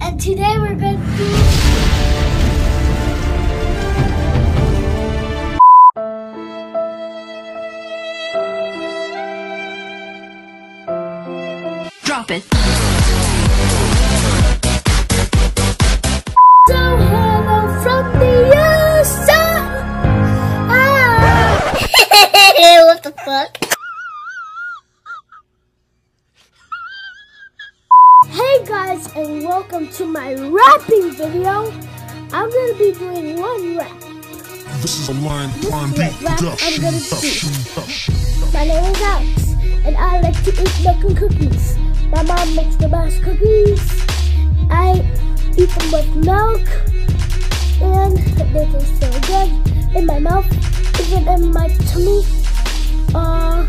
and today we're going Drop it. So hello from the USA. Ah. what the fuck? Hey guys, and welcome to my rapping video. I'm gonna be doing one rap. This is a line This line is rap I'm gonna do. My name is Alex, and I like to eat milk and cookies. My mom makes the best cookies. I eat them with milk, and they taste so good in my mouth, even in my tummy. Uh,